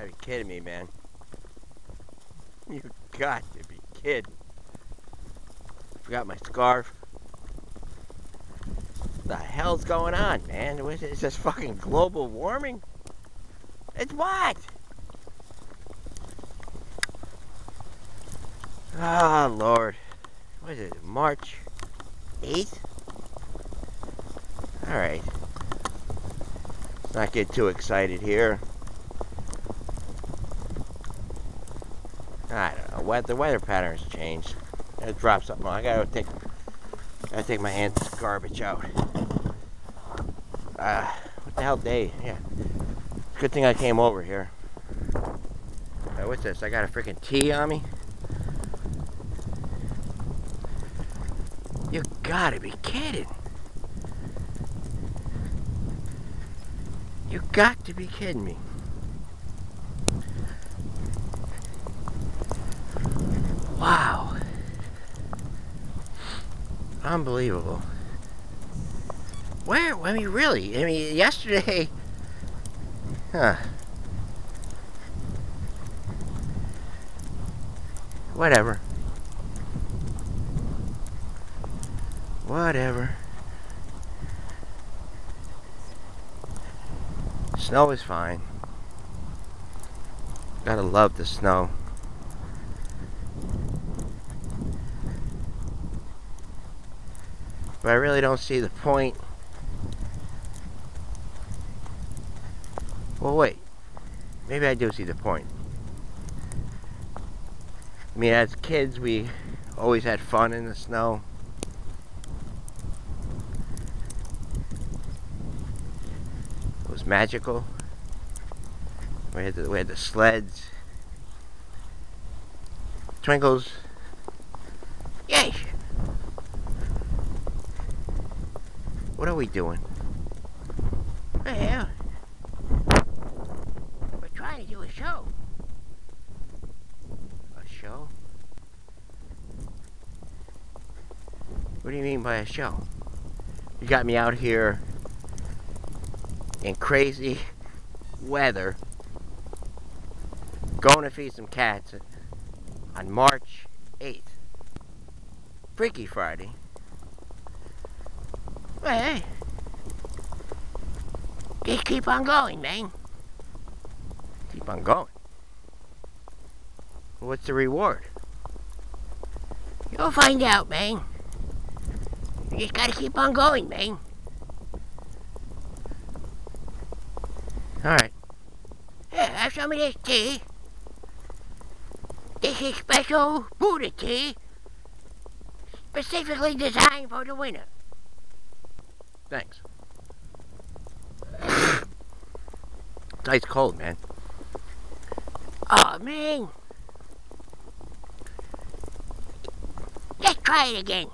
gotta be kidding me, man. You got to be kidding. Forgot my scarf. The hell's going on, man? Is this fucking global warming? It's what? Ah, oh, Lord. What is it, March 8th? Alright. Let's not get too excited here. I don't know. What the weather patterns changed. It dropped something. I gotta take. Gotta take my aunt's garbage out. Uh, what the hell day? Yeah. Good thing I came over here. Uh, what's this? I got a freaking tea on me. You gotta be kidding. You got to be kidding me. Wow. Unbelievable. Where? I mean, really? I mean, yesterday. Huh. Whatever. Whatever. Snow is fine. Gotta love the snow. But I really don't see the point. Well, wait. Maybe I do see the point. I mean, as kids, we always had fun in the snow. It was magical. We had the, we had the sleds. Twinkles. Yay! What are we doing? Well, we're trying to do a show. A show? What do you mean by a show? You got me out here in crazy weather going to feed some cats on March 8th. Freaky Friday. Hey, just keep on going, man. Keep on going. What's the reward? You'll find out, man. You just gotta keep on going, man. Alright. Yeah, have some of this tea. This is special Buddha tea. Specifically designed for the winter. Thanks. it's ice cold, man. Oh, man. Let's try it again.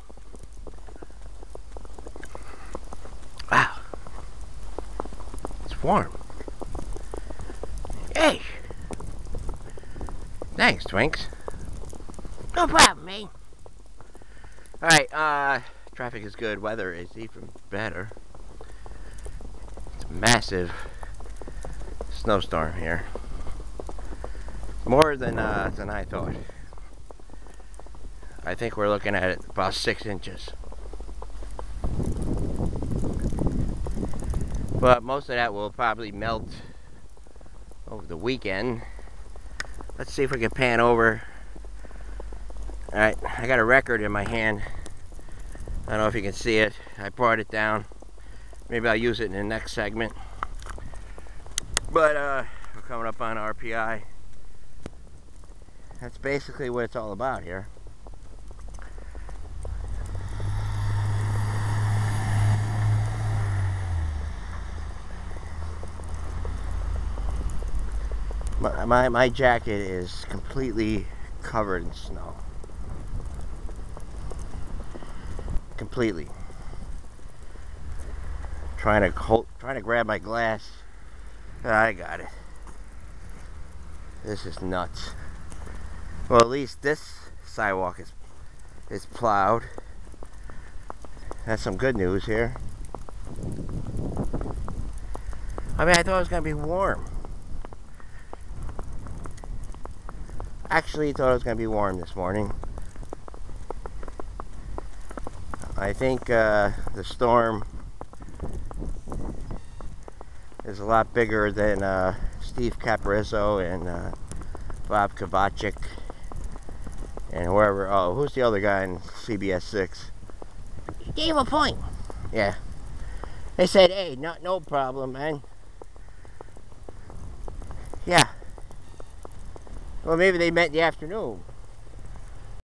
Wow. It's warm. Yes. Thanks, Twinks. No problem, man. Alright, uh... Traffic is good, weather is even better. It's a massive snowstorm here. More than uh, than I thought. I think we're looking at about six inches. But most of that will probably melt over the weekend. Let's see if we can pan over. Alright, I got a record in my hand. I don't know if you can see it. I brought it down. Maybe I'll use it in the next segment. But uh, we're coming up on RPI. That's basically what it's all about here. My, my, my jacket is completely covered in snow. Completely. Trying to hold, trying to grab my glass. Ah, I got it. This is nuts. Well, at least this sidewalk is is plowed. That's some good news here. I mean, I thought it was gonna be warm. actually thought it was going to be warm this morning. I think uh, the storm is a lot bigger than uh, Steve Caporizzo and uh, Bob Kovachick and whoever. Oh, who's the other guy in CBS 6? He gave a point. Yeah. They said, hey, no, no problem, man. Yeah. Well, maybe they met in the afternoon.